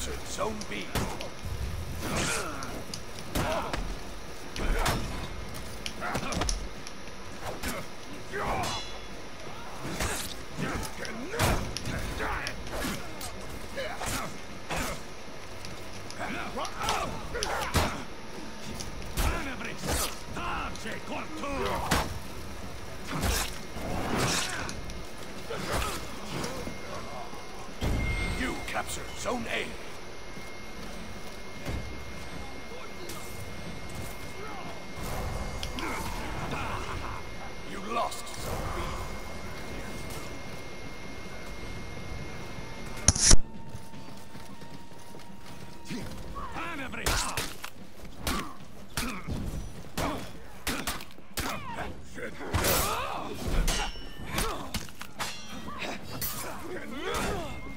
captured Zone B. Zone A. You lost Zone B.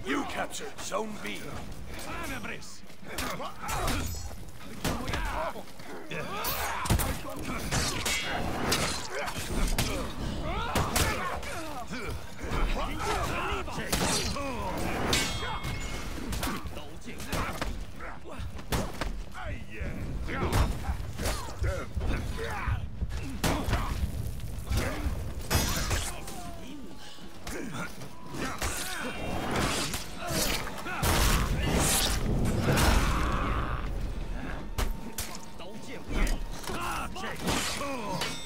You captured Zone B. You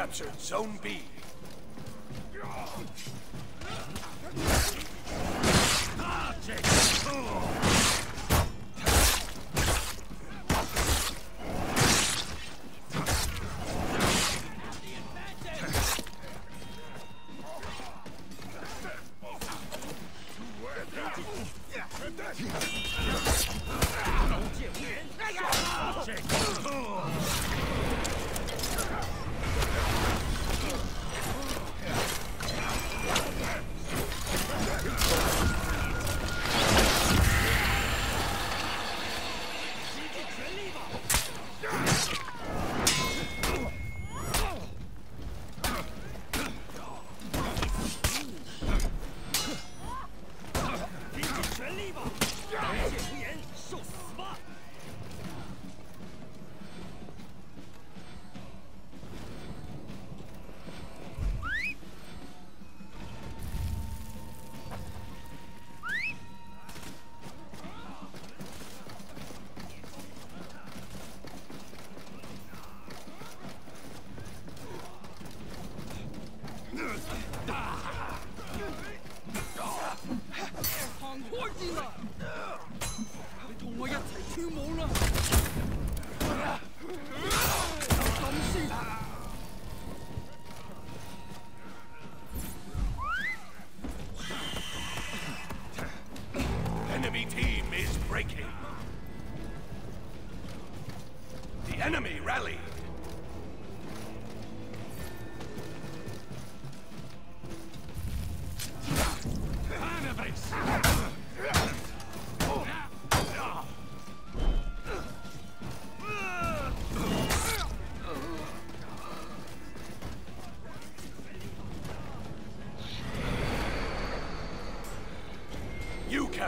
captured Zone B. 行開啲啦，你同我一齊跳舞啦，咁先。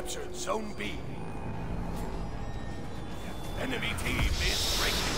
Captured Zone B. Enemy team is breaking.